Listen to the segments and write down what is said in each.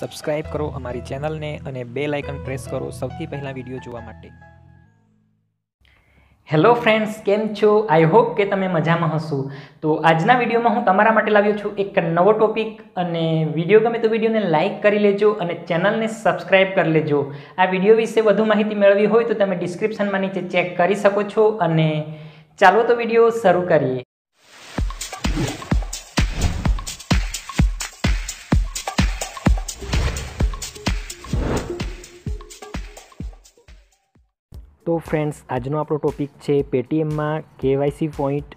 Subscribe કરો અમારી ચેનલને અને બે લાઇકન પ્રેસ કરો સૌથી પહેલાં વીડિયો જોવા માટે. હેલો ફ્રેન્ડ્સ કેમ છો? આઈ હોપ કે તમે મજામાં હશો. તો આજના વિડીયોમાં હું તમારા માટે લાવ્યો છું એક નવો ટોપિક અને વીડિયો ગમે તો વિડીયોને લાઇક કરી લેજો અને ચેનલને સબસ્ક્રાઇબ કરી લેજો. આ વીડિયો વિશે વધુ માહિતી મેળવી હોય તો તમે ડિસ્ક્રિપ્શનમાં નીચે ચેક કરી શકો છો અને ચાલો તો વીડિયો શરૂ કરીએ. તો ફ્રેન્ડ્સ આજનો આપણો ટોપિક છે પેટીએમમાં કેવાયસી પોઈન્ટ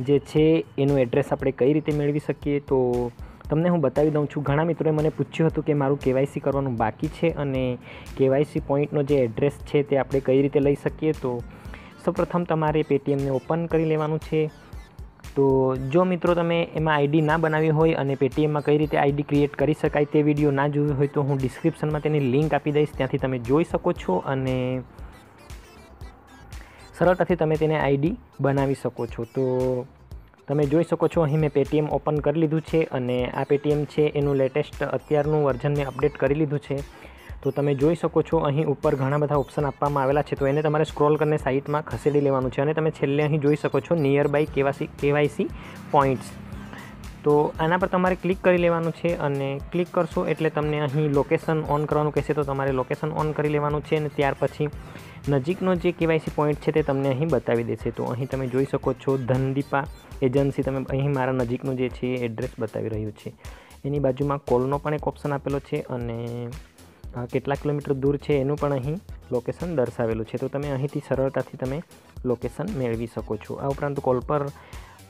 જે છે, એનું એડ્રેસ આપણે કઈ રીતે મેળવી શકીએ? તો તમને હું બતાવી દઉં છું. ઘણા મિત્રોએ મને પૂછ્યું હતું કે મારું કેવાયસી કરવાનું બાકી છે અને કેવાયસી પોઈન્ટનો જે એડ્રેસ છે તે આપણે કઈ રીતે લઈ શકીએ? તો સૌપ્રથમ તમારે પેટીએમને ઓપન કરી લેવાનું છે. તો જો મિત્રો તમે એમાં આઈડી ના બનાવી હોય અને પેટીએમમાં કઈ રીતે આઈડી ક્રિએટ કરી શકાય તે વીડિયો ના જોયો હોય તો હું ડિસ્ક્રિપ્શનમાં તેની લિંક આપી દઈશ. ત્યાંથી તમે જોઈ શકો છો અને સરળતાથી તમે તેને આઈડી બનાવી શકો છો. તો તમે જોઈ શકો છો, અહીં મેં પેટીએમ ઓપન કરી લીધું છે અને આ પેટીએમ છે એનું લેટેસ્ટ અત્યારનું વર્ઝન મેં અપડેટ કરી લીધું છે. તો તમે જોઈ શકો છો, અહીં ઉપર ઘણા બધા ઓપ્શન આપવામાં આવેલા છે. તો એને તમારે સ્ક્રોલ કરીને સાઇટમાં ખસેડી લેવાનું છે અને તમે છેલ્લે અહીં જોઈ શકો છો near by KYC, KYC points તો આના પર તમારે ક્લિક કરી લેવાનું છે અને ક્લિક કરશો એટલે તમને અહીં લોકેશન ઓન કરવાનું કહેશે તો તમારે લોકેશન ઓન કરી લેવાનું છે અને ત્યાર પછી નજીકનો જે કેવાયસી પોઈન્ટ છે તે તમને અહીં બતાવી દેશે. તો અહીં તમે જોઈ શકો છો ધનદીપા એજન્સી. તમે અહીં મારા નજીકનું જે છે એડ્રેસ બતાવી રહ્યું છે. એની બાજુમાં કોલનો પણ એક ઓપ્શન આપેલો છે અને કેટલા કિલોમીટર દૂર છે એનું પણ અહીં લોકેશન દર્શાવેલું છે. તો તમે અહીંથી સરળતાથી તમે લોકેશન મેળવી શકો છો. આ ઉપરાંત કોલ પર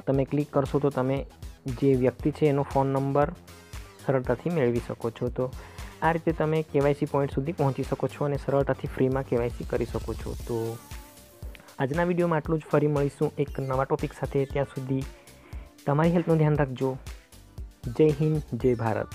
તમે ક્લિક કરશો તો તમે જે વ્યક્તિ છે એનો ફોન નંબર સરળતાથી મેળવી શકો છો. તો આ રીતે તમે કેવાયસી પોઈન્ટ સુધી પહોંચી શકો છો અને સરળતાથી ફ્રીમાં કેવાયસી કરી શકો છો. તો આજના વિડીયોમાં આટલું જ. ફરી મળીશું એક નવા ટોપિક સાથે. ત્યાં સુધી તમારી હેલ્થનું ધ્યાન રાખજો. જય હિન્દ, જય ભારત.